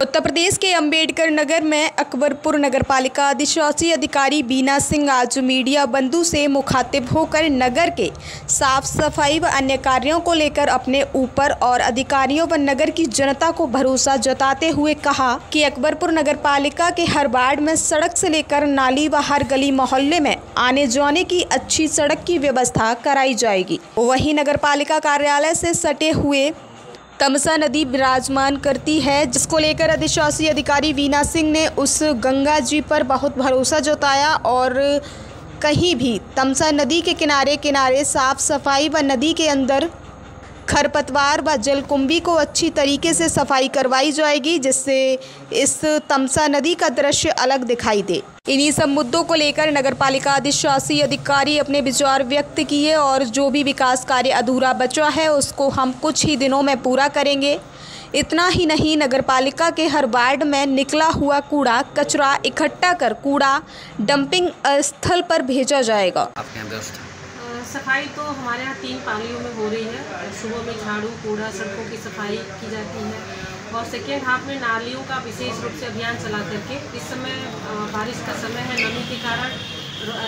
उत्तर प्रदेश के अंबेडकर नगर में अकबरपुर नगर पालिका अधिशासी अधिकारी बीना सिंह आज मीडिया बंधु से मुखातिब होकर नगर के साफ़ सफ़ाई व अन्य कार्यों को लेकर अपने ऊपर और अधिकारियों व नगर की जनता को भरोसा जताते हुए कहा कि अकबरपुर नगर पालिका के हर वार्ड में सड़क से लेकर नाली व हर गली मोहल्ले में आने जाने की अच्छी सड़क की व्यवस्था कराई जाएगी। वहीं नगर कार्यालय से सटे हुए तमसा नदी विराजमान करती है, जिसको लेकर अधिशासी अधिकारी वीना सिंह ने उस गंगा जी पर बहुत भरोसा जताया और कहीं भी तमसा नदी के किनारे किनारे साफ़ सफ़ाई व नदी के अंदर खरपतवार व जलकुंभी को अच्छी तरीके से सफ़ाई करवाई जाएगी, जिससे इस तमसा नदी का दृश्य अलग दिखाई दे। इन्हीं सब मुद्दों को लेकर नगर पालिका अधिशासी अधिकारी अपने विचार व्यक्त किए और जो भी विकास कार्य अधूरा बचा है, उसको हम कुछ ही दिनों में पूरा करेंगे। इतना ही नहीं नगर पालिका के हर वार्ड में निकला हुआ कूड़ा, कचरा इकट्ठा कर कूड़ा डंपिंग स्थल पर भेजा जाएगा। सफ़ाई तो हमारे यहाँ तीन पालियों में हो रही है। सुबह में झाड़ू, कूड़ा सड़कों की सफ़ाई की जाती है और सेकेंड हाफ़ में नालियों का विशेष रूप से अभियान चला करके इस समय बारिश का समय है, नमी के कारण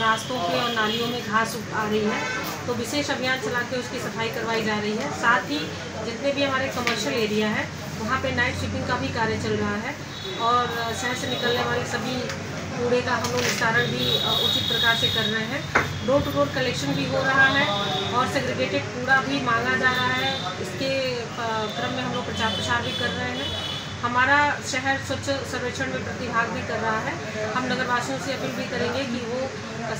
रास्तों पे और नालियों में घास आ रही है। तो विशेष अभियान चला के उसकी सफ़ाई करवाई जा रही है। साथ ही जितने भी हमारे कमर्शियल एरिया है, वहाँ पे नाइट शिपिंग का भी कार्य चल रहा है और शहर से निकलने वाले सभी कूड़े का हम लोग निस्तारण भी उचित प्रकार से कर रहे हैं। डोर टू डोर कलेक्शन भी हो रहा है और सेग्रीगेटेड कूड़ा भी मांगा जा रहा है। इसके क्रम में हम लोग प्रचार प्रसार भी कर रहे हैं। हमारा शहर स्वच्छ सर्वेक्षण में प्रतिभाग भी कर रहा है। हम नगरवासियों से अपील भी करेंगे कि वो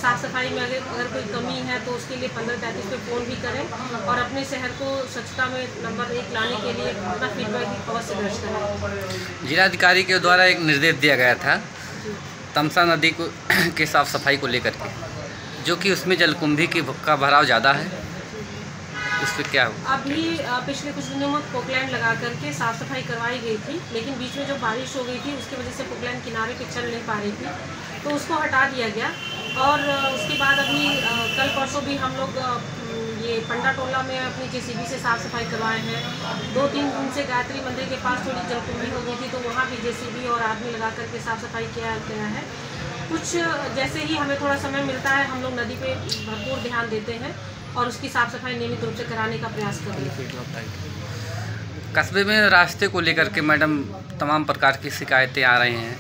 साफ़ सफ़ाई में अगर अगर कोई कमी है तो उसके लिए पंद्रह पैंतीस पे फ़ोन भी करें और अपने शहर को स्वच्छता में नंबर एक लाने के लिए अपना फीडबैक भी अवश्य दर्ज करें जिलाधिकारी के द्वारा एक निर्देश दिया गया था तमसा नदी को के साफ़ सफ़ाई को लेकर के। जो कि उसमें जलकुंभी की का भराव ज़्यादा है। उस पर क्या हो अभी पिछले कुछ दिनों में पोकलैंड लगा करके साफ़ सफ़ाई करवाई गई थी, लेकिन बीच में जो बारिश हो गई थी, उसकी वजह से पोकलैंड किनारे पे चल नहीं पा रही थी तो उसको हटा दिया गया। और उसके बाद अभी कल परसों भी हम लोग ये पंडा टोला में अपनी जेसीबी से साफ़ सफ़ाई करवाए हैं। दो तीन दिन से गायत्री मंदिर के पास थोड़ी जलकुंभी हो गई थी तो वहाँ भी जेसीबी और आदमी लगा करके साफ़ सफ़ाई किया गया है। कुछ जैसे ही हमें थोड़ा समय मिलता है हम लोग नदी पे भरपूर ध्यान देते हैं और उसकी साफ़ सफ़ाई नियमित रूप से कराने का प्रयास कर रहे हैं। कस्बे में रास्ते को लेकर के मैडम तमाम प्रकार की शिकायतें आ रही हैं।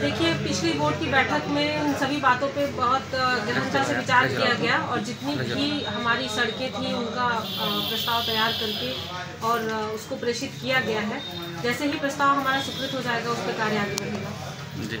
देखिए पिछली बोर्ड की बैठक में इन सभी बातों पे बहुत गहनता से विचार किया गया और जितनी भी हमारी सड़कें थी उनका प्रस्ताव तैयार करके और उसको प्रेषित किया गया है। जैसे ही प्रस्ताव हमारा स्वीकृत हो जाएगा उस पर कार्य आगे बढ़ेगा। जी।